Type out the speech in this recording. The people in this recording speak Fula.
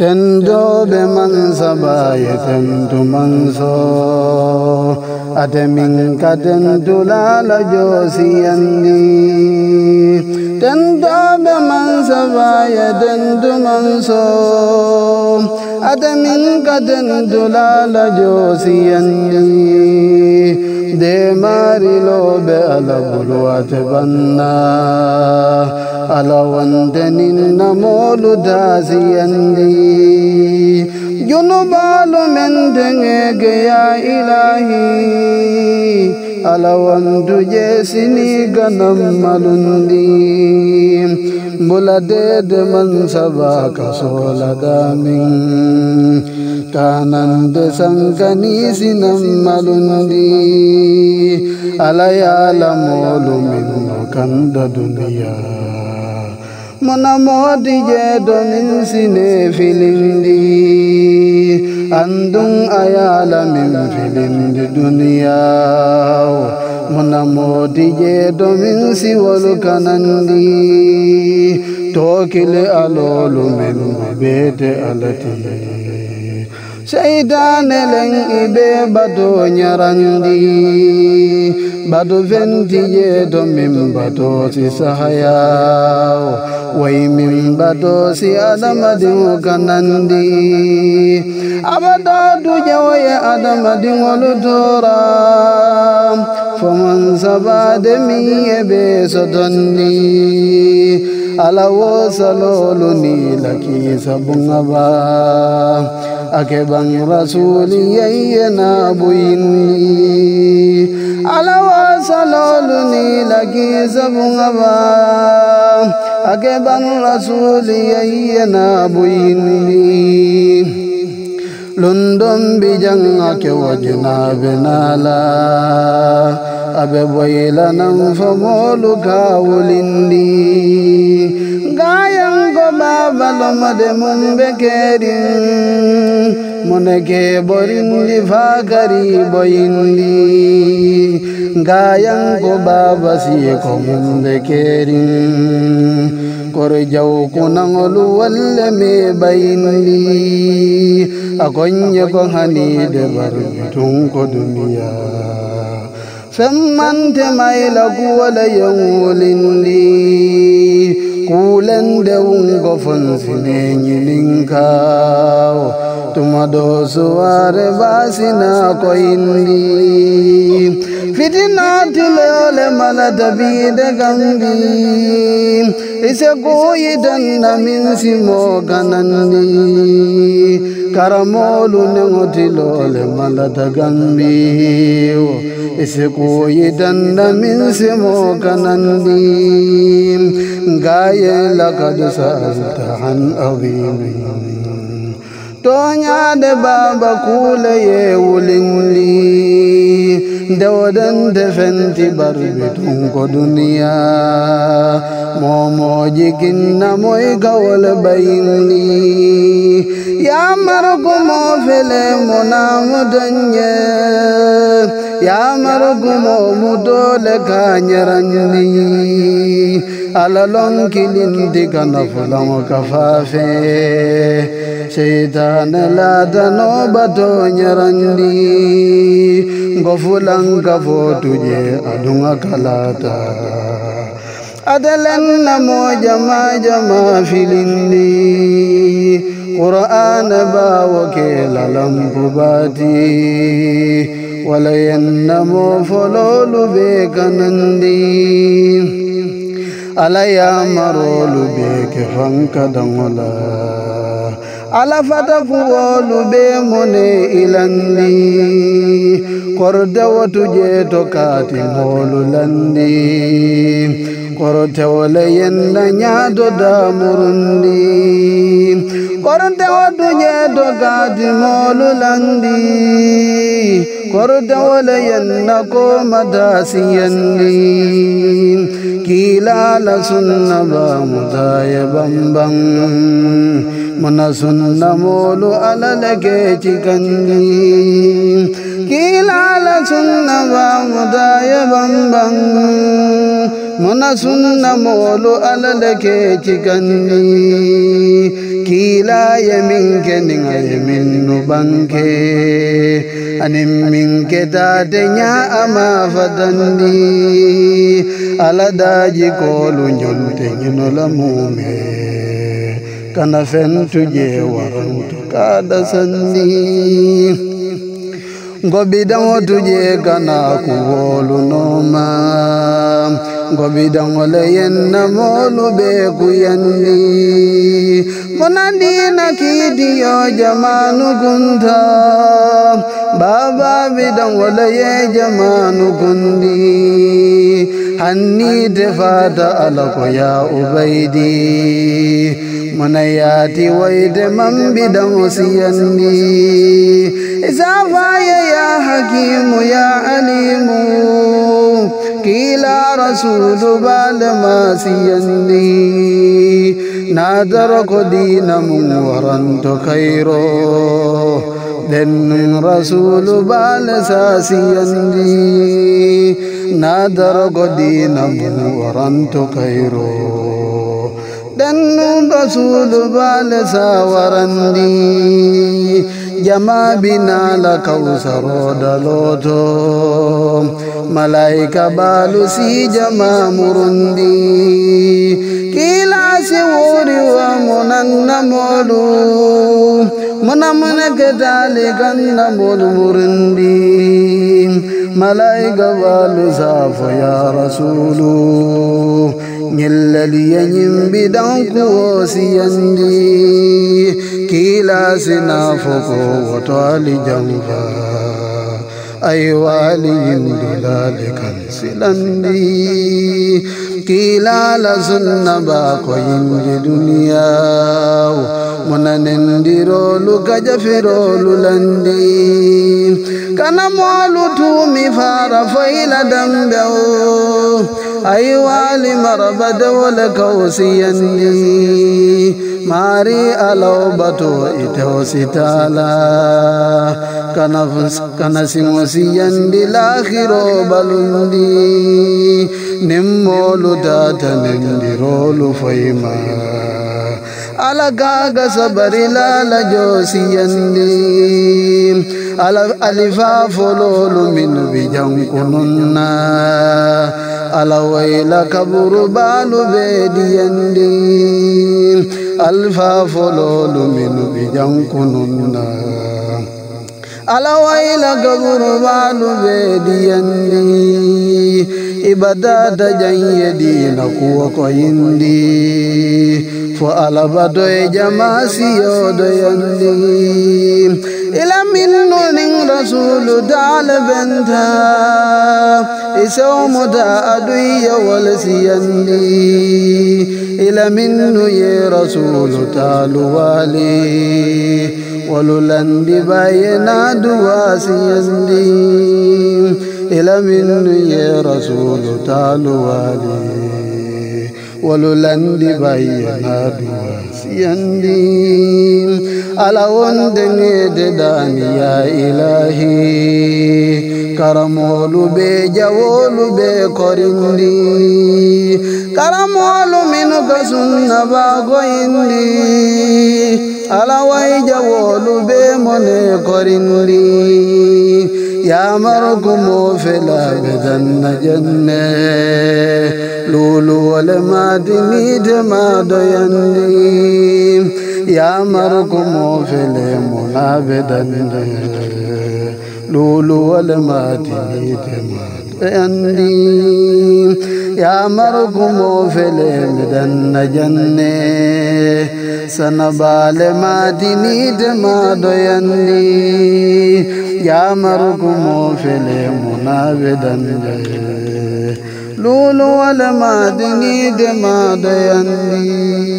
Tendo be mansabaya tentu manso Atemin katentu lala josiyandi Tendo be mansabaya tentu manso Atemin katentu lala josiyandi De marilo be alabulu atbanna alawandeninnamoludaziyandi junubalu mendenge gaya ilahi ala alawandu yesini ganammalundi buladede mansabaka soladamin kanande sanganisinammalundi alayalamolu minnu kanda duniyaa mënamoo di jee domin sine filindi. Andung ayala min filindi duniyawo mënamoo di jee domin si wolu kanandi. Tookile alolu men beete alati. Shaitane eleng ibe bado nyarandi. Badu venti ye domim bado wayimimbato si adamadimu kanandi abadadu jawaye adamadimu lutura fomansabademi ebe sotondi alawo salolo ni laki sabunga ba ake bang rasuli yayyana buyinni alawo salolo ni laki sabunga ba ake bang rasuli yayyana buyinni london bijang ake wajna benala abeɓoylanan fo moolu kawulindi gayango babalomode mum ɓe keerin moneke ɓorindi faa kariboyindi gayango baba siye ko mum ɓe keerin kor jaw kunaŋolu walle me bayindi akonye ko hanide barbi duniya femmante maylaguwala yenwolindi kulende wungo fonsine ñininkaw tuma do suware basina ko yindi fitinatilole malata biide gambi ise kuyidanna min simo ganandi. karamolu neŋoti loole mala dagambiwo isi kuyidanna min simo kanandim ngaye lakad saalta an adimin toñaade baaba kuule ye wulinli ndewodente fenti barbi tun ko duniya momoji moy gawol bayinli yamargo e mo fele monamo donye yamargo mo mudole gañerandi alalonkiɗin diga nafulamo ka fafe seydane ladanoɓa do ñarandi ngo fulanka fotuje adunga kalata adalanna mo jama jama filindi. قرآن باوكي للم بباتي ولينمو فلول بيك نندي أليا مرول بيك فانك دمولا alafata fuwolu be mone ilandi. Kordewotu jeeto kaati moolu landi. Korotewole yenna ñaatoda damurundi kortewatu jeeto kaati moolu landi. Kortewole yenna komata siyandi kiilala sunna bamutaye bambam. ಮೊನ್ನ sunna ಮೋಲು ಅಲಲಗೆ ಚಿಕಂಗಿ ಕೀಲಾಲ sunna ಮುದಾಯ bambam. ಮೊನ್ನ sunna ಮೋಲು ಅಲಲಗೆ ಚಿಕಂಗಿ kiilaye minke ndiŋaye minnu banke. Anin minke dade ñaama fadandi aladaji kolu koolu ñolte ñinolamume kana fentu je warantu kada sandi goɓiɗaŋotu tuje kana kuwolunoma yenna molu be kuyandi monandina kidiyo jamanu gunta babaɓe ɗaŋole ye jamanu gundi. Hanni defata ala ko ya ubaydi منياتي ويد من بدوسيني إذا فاي يا حكيم يا عليم قيل رسول بعد ما سيني. نادرك دين منورا خيره دن رسول بال ساسيندي نادر قدينا منورا تكيرو ɗennu rasulu baale sawarandi. Jama binala kawsaroda looto malaika balu si jama murundi kiilasi woriwa munannamolu munamunaketali kannamol murundi. Malaika balu safo ya rasulu ñellaliya ñimbiɗankuwo siyandi kiilasina foko woto ali jamba. Ay wali yindulale kan silandi kiilala sunna ba ko yindi duniyaw monanendirolu gajafirolu landi. Kana molu tumi fara fayla أيوالي مربد ولكوسيني. ماري ألوبتو إتوسي تالا كنفس كنسي موسيين دي لاخرو بلندي. نمولو داتا نندي رولو فيما. ala kaaga sabari laala joosiyandi ala alifaa fololu min bi jankununna ala wayla kaburu baalu beediyandi alfaa fololu min bi jankununna ala wayla kaburu baalu beediyandi ibadada janyedina kuwa ko yindi fo alabado e jamasi yodo yandi ila min nunin rasulu dala benta isomo da aduya wal siyandi ila min nuye rasulu talu wali walulandi bayena duwa siyandi إلى من يا رسول تعالوالي ولولندي بينا دواسياندي على وندني دداني يا إلهي كرمولو بجولو بكورندي كرمولو من قصنا باغويندي على ويجولو بمني كورندي يا مرقم في الأبدن جنة لولو المادني جماد يني يا مرقم في المنابدن لولو المادني جماد يني يا مرقم في المدن جني. سنبال ما ديني دما ديني. يا مرقم في المنابدن لولو المدني دما ديني.